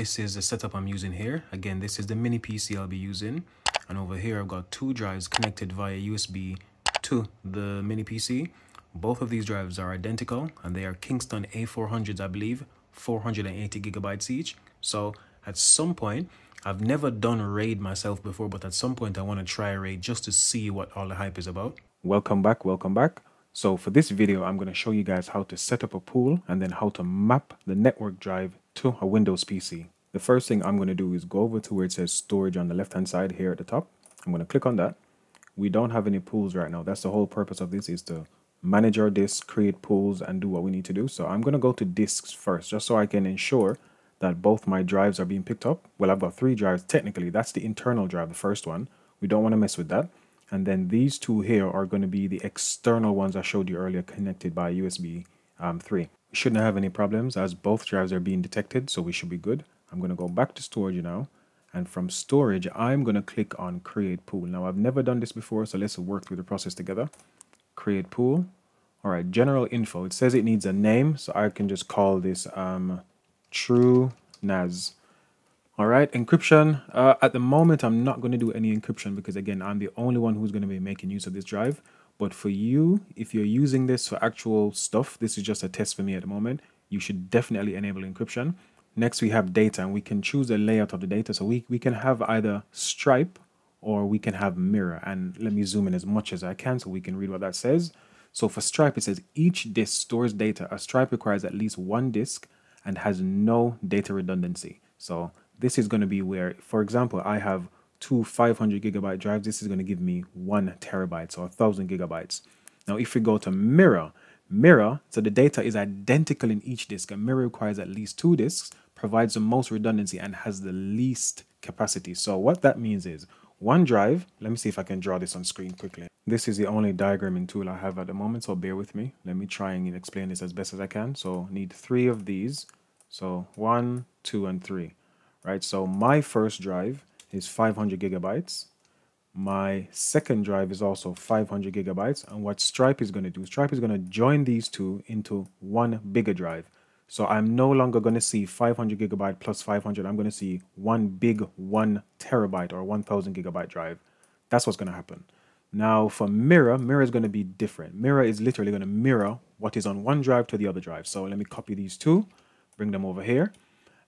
this is the setup I'm using here. Again, this is the mini PC I'll be using. And over here, I've got two drives connected via USB to the mini PC. Both of these drives are identical and they are Kingston A400s, I believe, 480 gigabytes each. So at some point, I've never done RAID myself before, but at some point I want to try RAID just to see what all the hype is about. Welcome back, welcome back. So for this video, I'm going to show you guys how to set up a pool and then how to map the network drive to a Windows PC. The first thing I'm going to do is go over to where it says storage on the left hand side here at the top. I'm going to click on that. We don't have any pools right now. That's the whole purpose of this is to manage our disks, create pools, and do what we need to do. So I'm going to go to disks first, just so I can ensure that both my drives are being picked up. Well, I've got three drives technically. That's the internal drive, the first one. We don't want to mess with that. And then these two here are going to be the external ones I showed you earlier connected by USB um, 3. We shouldn't have any problems as both drives are being detected, so we should be good. I'm going to go back to storage now. And from storage, I'm going to click on create pool. Now, I've never done this before, so let's work through the process together create pool. All right, general info. It says it needs a name, so I can just call this um, true NAS. All right, encryption. Uh, at the moment, I'm not going to do any encryption because, again, I'm the only one who's going to be making use of this drive. But for you, if you're using this for actual stuff, this is just a test for me at the moment, you should definitely enable encryption. Next, we have data, and we can choose the layout of the data. So we, we can have either Stripe or we can have mirror. And let me zoom in as much as I can so we can read what that says. So for Stripe, it says each disk stores data. A Stripe requires at least one disk and has no data redundancy. So this is going to be where, for example, I have two 500 gigabyte drives. This is going to give me one terabyte, so a thousand gigabytes. Now, if we go to mirror, mirror, so the data is identical in each disk. A mirror requires at least two disks, provides the most redundancy, and has the least capacity. So what that means is one drive, let me see if I can draw this on screen quickly. This is the only diagramming tool I have at the moment, so bear with me. Let me try and explain this as best as I can. So need three of these. So one, two, and three, right? So my first drive is 500 gigabytes. My second drive is also 500 gigabytes. And what Stripe is going to do, Stripe is going to join these two into one bigger drive. So I'm no longer going to see 500 gigabyte plus 500. I'm going to see one big one terabyte or 1000 gigabyte drive. That's what's going to happen. Now for Mirror, Mirror is going to be different. Mirror is literally going to mirror what is on one drive to the other drive. So let me copy these two, bring them over here.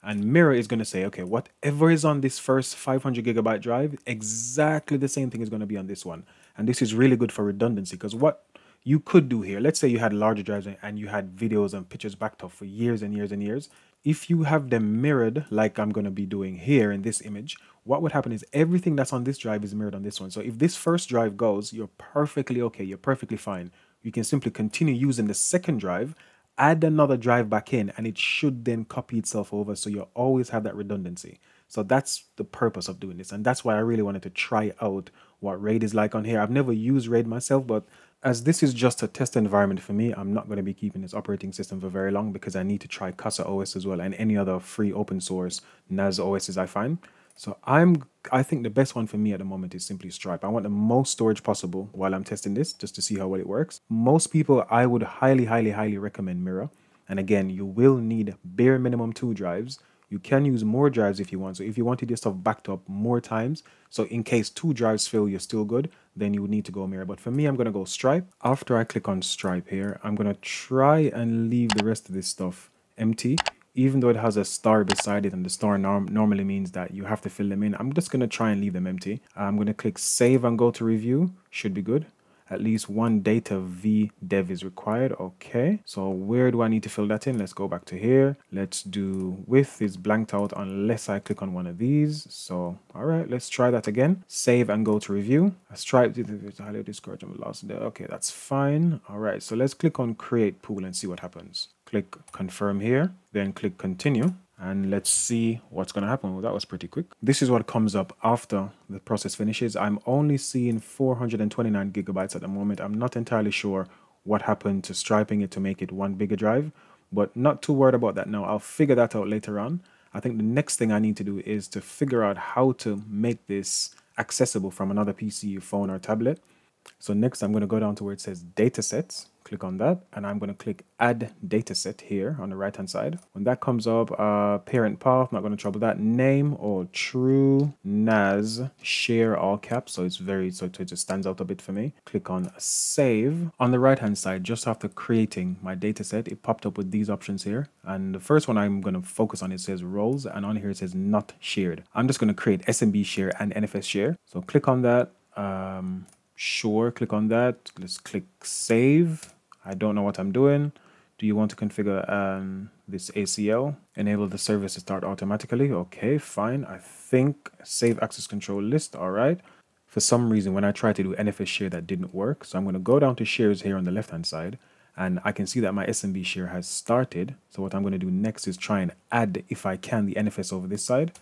And Mirror is going to say, okay, whatever is on this first 500 gigabyte drive, exactly the same thing is going to be on this one. And this is really good for redundancy because what you could do here, let's say you had larger drives and you had videos and pictures backed up for years and years and years. If you have them mirrored, like I'm going to be doing here in this image, what would happen is everything that's on this drive is mirrored on this one. So if this first drive goes, you're perfectly okay. You're perfectly fine. You can simply continue using the second drive, add another drive back in, and it should then copy itself over. So you always have that redundancy. So that's the purpose of doing this. And that's why I really wanted to try out what RAID is like on here. I've never used RAID myself, but as this is just a test environment for me, I'm not going to be keeping this operating system for very long because I need to try CasaOS as well and any other free open source NAS OSs I find. So I'm I think the best one for me at the moment is simply Stripe. I want the most storage possible while I'm testing this just to see how well it works. Most people I would highly, highly, highly recommend Mirror. And again, you will need bare minimum two drives you can use more drives if you want. So if you wanted your stuff backed up more times, so in case two drives fail, you're still good, then you would need to go mirror. But for me, I'm going to go Stripe. After I click on Stripe here, I'm going to try and leave the rest of this stuff empty. Even though it has a star beside it and the star norm normally means that you have to fill them in, I'm just going to try and leave them empty. I'm going to click save and go to review. Should be good at least one data v dev is required okay? So where do i need to fill that in? Let's go back to here. Let's do width is blanked out unless i click on one of these. So all right let's try that again. Save and go to review. A stripe is highly discouraged and lost there. Okay that's fine. All right so let's click on create pool and see what happens. Click confirm here then click continue and let's see what's going to happen. Well, that was pretty quick. This is what comes up after the process finishes. I'm only seeing 429 gigabytes at the moment. I'm not entirely sure what happened to striping it to make it one bigger drive, but not too worried about that now. I'll figure that out later on. I think the next thing I need to do is to figure out how to make this accessible from another PC, phone, or tablet. So next I'm going to go down to where it says datasets click on that and I'm going to click add dataset here on the right hand side. When that comes up, uh, parent path, not going to trouble that name or true NAS share all caps. So it's very, so it just stands out a bit for me. Click on save on the right hand side, just after creating my dataset, it popped up with these options here. And the first one I'm going to focus on, it says roles and on here it says not shared. I'm just going to create SMB share and NFS share. So click on that. Um, sure, click on that. Let's click save I don't know what I'm doing. Do you want to configure um, this ACL? Enable the service to start automatically. Okay, fine. I think save access control list. All right. For some reason, when I tried to do NFS share, that didn't work. So I'm going to go down to shares here on the left hand side and I can see that my SMB share has started. So what I'm going to do next is try and add, if I can, the NFS over this side.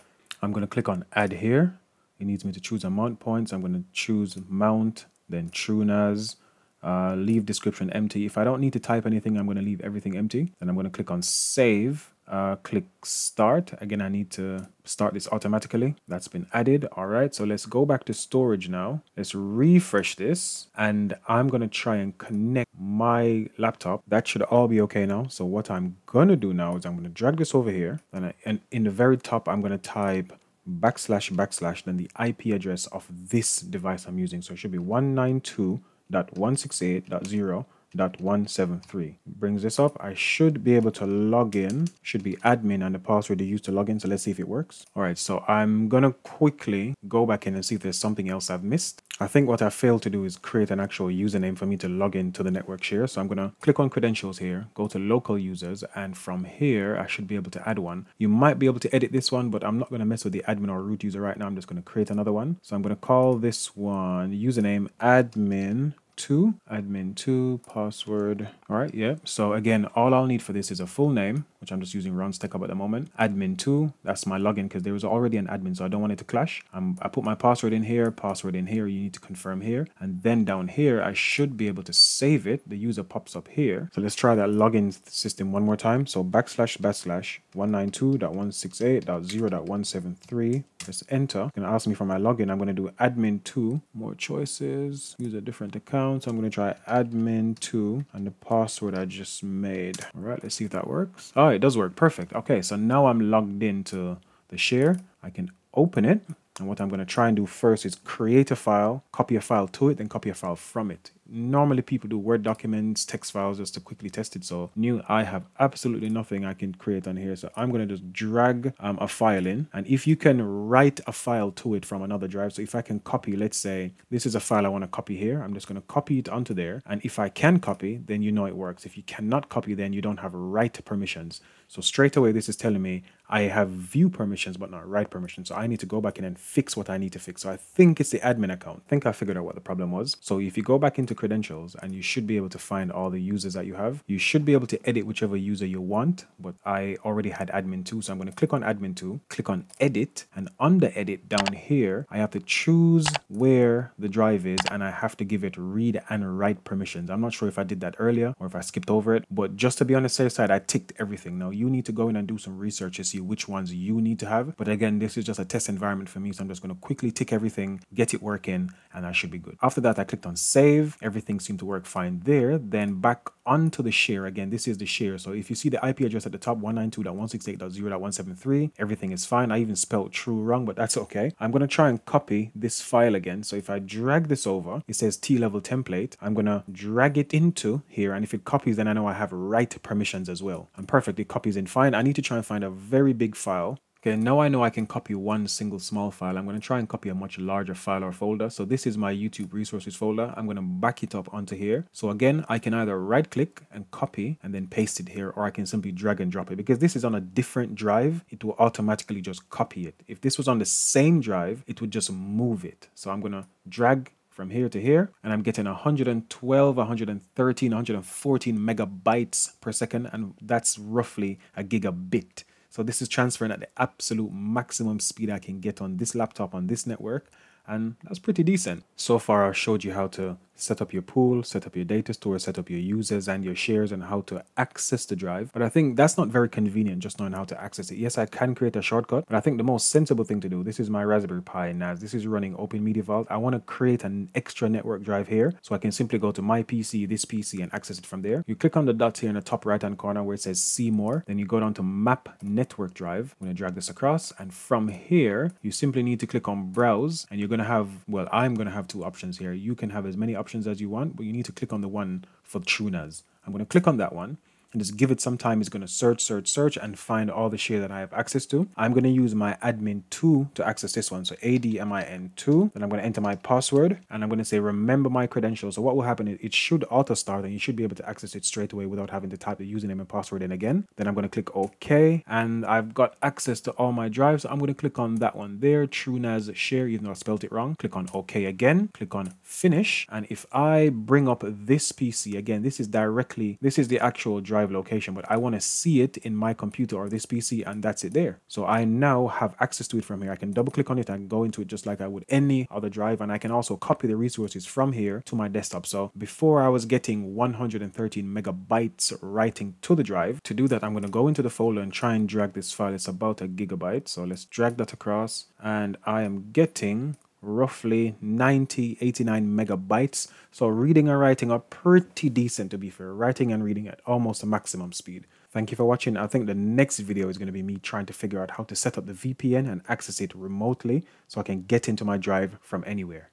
I'm going to click on add here. It needs me to choose a mount point. So I'm going to choose mount, then TrueNAS, uh, leave description empty. If I don't need to type anything, I'm going to leave everything empty. Then I'm going to click on save, uh, click start. Again, I need to start this automatically. That's been added. All right, so let's go back to storage now. Let's refresh this and I'm going to try and connect my laptop. That should all be okay now. So what I'm going to do now is I'm going to drag this over here and, I, and in the very top, I'm going to type backslash backslash then the IP address of this device I'm using. So it should be 192 dot one six eight dot zero 168.0.173 brings this up. I should be able to log in. Should be admin and the password you use to log in. So let's see if it works. All right so i'm gonna quickly go back in and see if there's something else i've missed. I think what i failed to do is create an actual username for me to log into the network share. So i'm gonna click on credentials here go to local users and from here i should be able to add one. You might be able to edit this one but i'm not going to mess with the admin or root user right now. I'm just going to create another one. So i'm going to call this one username admin 2, admin 2, password. All right, yeah. So again, all I'll need for this is a full name, which I'm just using RonsTechHub at the moment. Admin 2, that's my login because there was already an admin, so I don't want it to clash. Um, I put my password in here, password in here, you need to confirm here. And then down here, I should be able to save it. The user pops up here. So let's try that login system one more time. So backslash backslash 192.168.0.173. Press enter. It's going to ask me for my login. I'm going to do admin 2, more choices, use a different account. So I'm going to try admin2 and the password I just made. All right, let's see if that works. Oh, it does work. Perfect. Okay, so now I'm logged into the share. I can open it. And what I'm going to try and do first is create a file, copy a file to it, then copy a file from it normally people do Word documents, text files just to quickly test it. So new, I have absolutely nothing I can create on here. So I'm going to just drag um, a file in. And if you can write a file to it from another drive, so if I can copy, let's say this is a file I want to copy here, I'm just going to copy it onto there. And if I can copy, then you know it works. If you cannot copy, then you don't have write permissions. So straight away, this is telling me I have view permissions, but not write permissions. So I need to go back in and fix what I need to fix. So I think it's the admin account. I think I figured out what the problem was. So if you go back into credentials and you should be able to find all the users that you have, you should be able to edit whichever user you want. But I already had admin 2. So I'm going to click on admin 2, click on edit. And under edit down here, I have to choose where the drive is and I have to give it read and write permissions. I'm not sure if I did that earlier or if I skipped over it. But just to be on the safe side, I ticked everything. Now you need to go in and do some research to see which ones you need to have. But again, this is just a test environment for me. So I'm just going to quickly tick everything, get it working, and I should be good. After that, I clicked on save. Seemed to work fine there. Then back onto the share again. This is the share. So if you see the IP address at the top, 192.168.0.173, everything is fine. I even spelled true wrong, but that's okay. I'm going to try and copy this file again. So if I drag this over, it says T-level template. I'm going to drag it into here. And if it copies, then I know I have write permissions as well. And perfect. It copies in fine. I need to try and find a very big file Okay, now I know I can copy one single small file. I'm going to try and copy a much larger file or folder. So this is my YouTube resources folder. I'm going to back it up onto here. So again, I can either right click and copy and then paste it here, or I can simply drag and drop it. Because this is on a different drive, it will automatically just copy it. If this was on the same drive, it would just move it. So I'm going to drag from here to here and I'm getting 112, 113, 114 megabytes per second and that's roughly a gigabit. So this is transferring at the absolute maximum speed I can get on this laptop on this network and that's pretty decent. So far I showed you how to set up your pool, set up your data store, set up your users and your shares and how to access the drive. But I think that's not very convenient just knowing how to access it. Yes, I can create a shortcut, but I think the most sensible thing to do, this is my Raspberry Pi NAS. This is running OpenMediaVault. I want to create an extra network drive here so I can simply go to my PC, this PC and access it from there. You click on the dots here in the top right hand corner where it says see more. Then you go down to map network drive. I'm going to drag this across and from here, you simply need to click on browse and you're going to have, well, I'm going to have two options here. You can have as many options as you want, but you need to click on the one for TrueNAS. I'm going to click on that one and just give it some time. It's going to search, search, search and find all the share that I have access to. I'm going to use my admin 2 to access this one. So admin2. Then I'm going to enter my password and I'm going to say remember my credentials. So what will happen is it should auto start and you should be able to access it straight away without having to type the username and password in again. Then I'm going to click OK and I've got access to all my drives. So I'm going to click on that one there, TrueNAS share, even though I spelled it wrong. Click on OK again, click on finish. And if I bring up this PC again, this is directly, this is the actual drive drive location, but I want to see it in my computer or this PC and that's it there. So I now have access to it from here. I can double click on it and go into it just like I would any other drive. And I can also copy the resources from here to my desktop. So before I was getting 113 megabytes writing to the drive. To do that, I'm going to go into the folder and try and drag this file. It's about a gigabyte. So let's drag that across and I am getting roughly 90 89 megabytes. So reading and writing are pretty decent to be fair. Writing and reading at almost a maximum speed. Thank you for watching. I think the next video is going to be me trying to figure out how to set up the vpn and access it remotely so i can get into my drive from anywhere